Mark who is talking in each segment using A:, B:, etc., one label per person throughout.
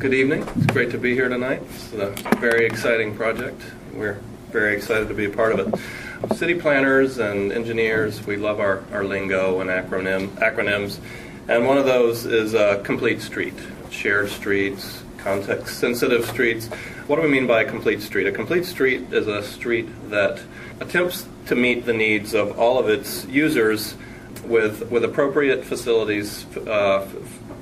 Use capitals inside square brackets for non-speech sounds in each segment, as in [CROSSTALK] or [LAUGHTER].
A: Good evening. It's great to be here tonight. It's a very exciting project. We're very excited to be a part of it. City planners and engineers, we love our, our lingo and acronym, acronyms. And one of those is a complete street, shared streets, context sensitive streets. What do we mean by a complete street? A complete street is a street that attempts to meet the needs of all of its users with, with appropriate facilities uh,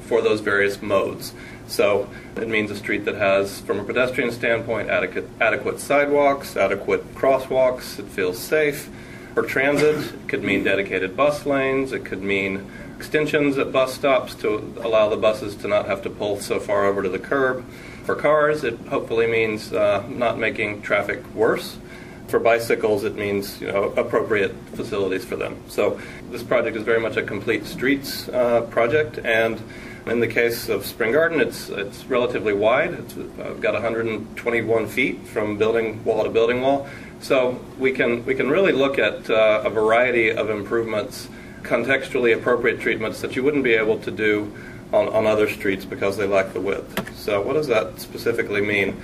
A: for those various modes. So it means a street that has, from a pedestrian standpoint, adequate, adequate sidewalks, adequate crosswalks, it feels safe. For transit, it could mean dedicated bus lanes, it could mean extensions at bus stops to allow the buses to not have to pull so far over to the curb. For cars, it hopefully means uh, not making traffic worse. For bicycles, it means you know appropriate facilities for them. So this project is very much a complete streets uh, project, and in the case of Spring Garden, it's it's relatively wide. It's uh, got 121 feet from building wall to building wall. So we can we can really look at uh, a variety of improvements, contextually appropriate treatments that you wouldn't be able to do on, on other streets because they lack the width. So what does that specifically mean?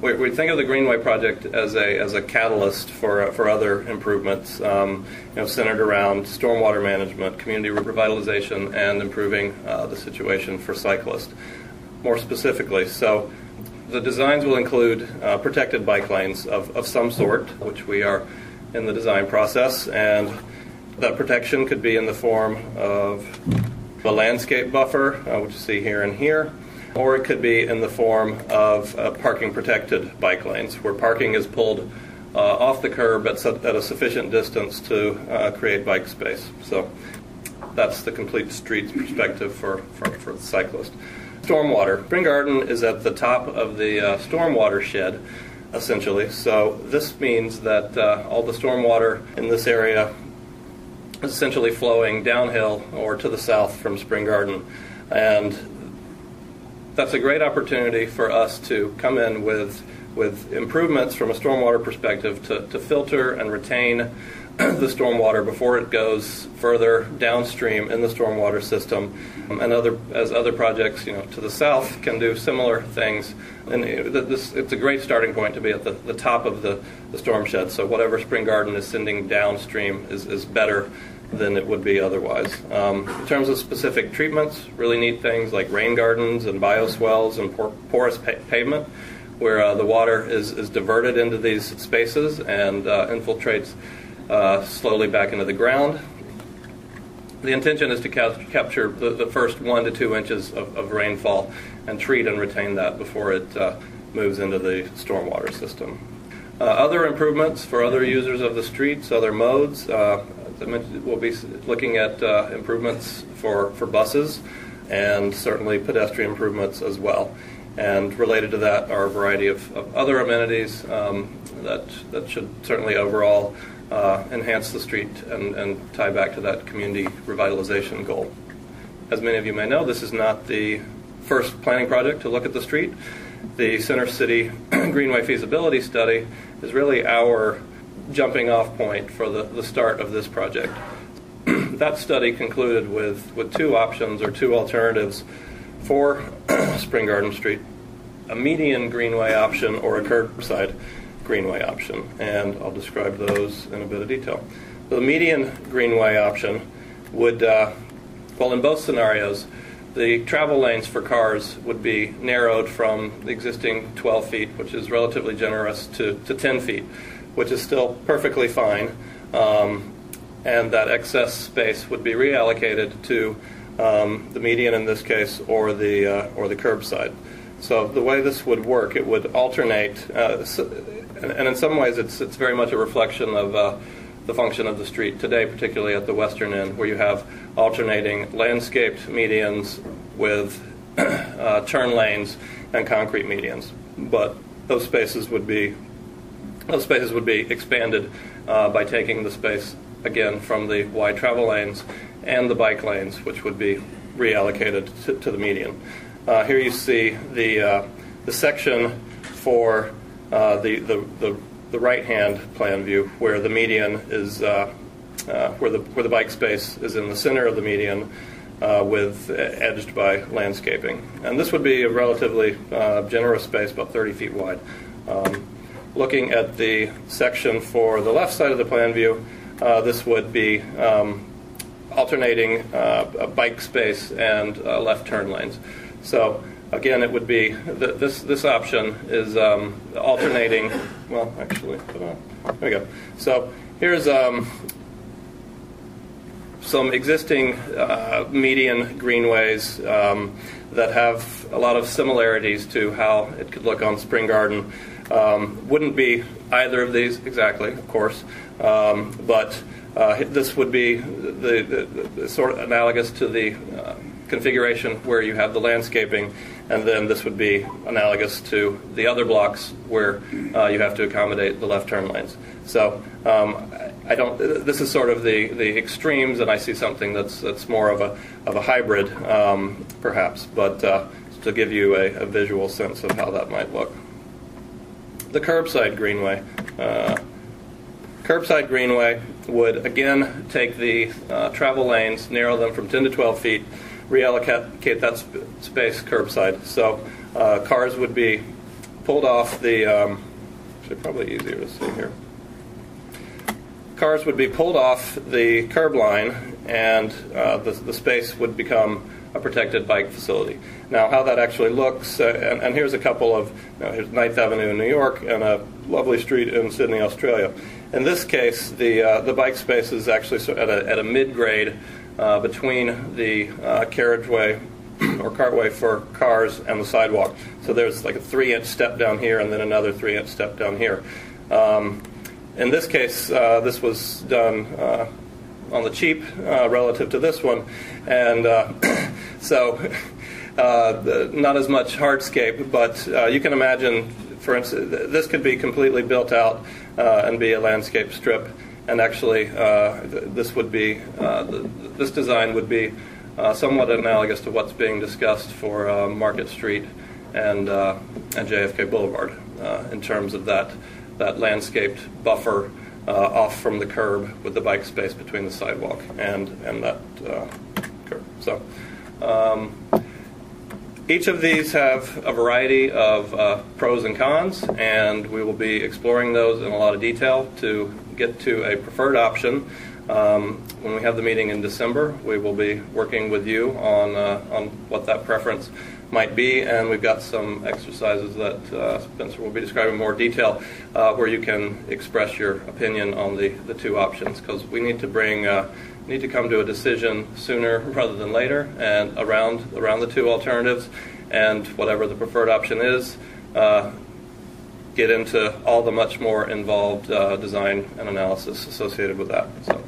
A: we, we, think of the Greenway project as a as a catalyst for uh, for other improvements, um, you know, centered around stormwater management, community revitalization, and improving uh, the situation for cyclists. More specifically, so the designs will include uh, protected bike lanes of, of some sort, which we are in the design process, and that protection could be in the form of a landscape buffer, uh, which you see here and here or it could be in the form of uh, parking protected bike lanes, where parking is pulled uh, off the curb at, su- at, a sufficient distance to create bike space. So that's the complete streets perspective for, for, for the cyclist. Stormwater. Spring Garden is at the top of the uh, stormwater shed, essentially. So this means that uh, all the stormwater in this area essentially flowing downhill or to the south from Spring Garden. And that's a great opportunity for us to come in with with improvements from a stormwater perspective to, to filter and retain the stormwater before it goes further downstream in the stormwater system, and other as other projects, you know, to the south can do similar things. And this, it's a great starting point to be at the, the top of the, the storm shed. So whatever Spring Garden is sending downstream is, is better than it would be otherwise. Um, in terms of specific treatments, really neat things like rain gardens and bioswales and por- porous pa- pavement, where uh, the water is, is diverted into these spaces and uh, infiltrates uh, slowly back into the ground. The intention is to ca- capture the, the, first one to two inches of, of, rainfall and treat and retain that before it uh, moves into the stormwater system. Uh, other improvements for other users of the streets, other modes, uh, we'll be looking at uh, improvements for, for buses and certainly pedestrian improvements as well. And related to that are a variety of, of other amenities um, that, that should certainly overall uh, enhance the street and, and tie back to that community revitalization goal. As many of you may know, this is not the first planning project to look at the street. The Center City [CLEARS THROAT] Greenway feasibility study is really our jumping off point for the, the start of this project. [CLEARS THROAT] that study concluded with, with two options or two alternatives for [CLEARS THROAT] Spring Garden Street a median greenway option or a curbside greenway option. And I'll describe those in a bit of detail. The median greenway option would, uh, well, in both scenarios, the travel lanes for cars would be narrowed from the existing 12 feet, which is relatively generous, to, to 10 feet which is still perfectly fine, um, and that excess space would be reallocated to um, the median in this case, or the uh, or the curbside. So the way this would work, it would alternate, uh, and in some ways, it's it's very much a reflection of. Uh, the function of the street today, particularly at the western end, where you have alternating landscaped medians with [CLEARS THROAT] uh, turn lanes and concrete medians. But those spaces would be those spaces would be expanded uh, by taking the space again from the wide travel lanes and the bike lanes, which would be reallocated to, to the median. Uh, here you see the uh, the section for uh, the, the, the, the right hand plan view, where the median is uh, uh, where the where the bike space is in the center of the median. uh, with edged by landscaping. And this would be a relatively uh, generous space, about 30 feet wide. Um, looking at the section for the left side of the plan view, uh, this would be um, alternating uh, a bike space and uh, left turn lanes. So again, it would be th- this this option is um, alternating. Well, actually, there we go. So here's um, some existing uh, median greenways um, that have a lot of similarities to how it could look on Spring Garden. Um, wouldn't be either of these exactly, of course, um, but uh, this would be the, the, the, sort of analogous to the uh, configuration where you have the landscaping, and then this would be analogous to the other blocks where uh, you have to accommodate the left turn lanes. So um, I don't. This is sort of the, the extremes, and I see something that's that's more of a of a hybrid, um, perhaps, but uh, to give you a, a, visual sense of how that might look. The curbside greenway. Uh, curbside greenway would again take the uh, travel lanes, narrow them from 10 to 12 feet, reallocate that sp- space curbside. So uh, cars would be pulled off the. Um, actually, probably easier to see here. Cars would be pulled off the curb line, and uh, the, the space would become a protected bike facility. Now, how that actually looks, uh, and, and, here's a couple of, you know, here's Ninth Avenue in New York and a lovely street in Sydney, Australia. In this case, the uh, the bike space is actually at a, at a mid grade uh, between the uh, carriageway or cartway for cars and the sidewalk. So there's like a three inch step down here and then another three inch step down here. Um, in this case, uh, this was done uh, on the cheap uh, relative to this one, and uh, [COUGHS] so not as much hardscape. But you can imagine, for instance, this could be completely built out and be a landscape strip. And actually, uh, this would be this design would be somewhat analogous to what's being discussed for Market Street and and JFK Boulevard in terms of that that landscaped buffer uh, off from the curb with the bike space between the sidewalk and, and that uh, curb. So um, each of these have a variety of uh, pros and cons, and we will be exploring those in a lot of detail to get to a preferred option. Um, when we have the meeting in December, we will be working with you on, uh, on what that preference might be, and we've got some exercises that uh, Spencer will be describing in more detail uh, where you can express your opinion on the, the two options because we need to bring uh, need to come to a decision sooner [LAUGHS] rather than later and around around the two alternatives and whatever the preferred option is uh, get into all the much more involved uh, design and analysis associated with that so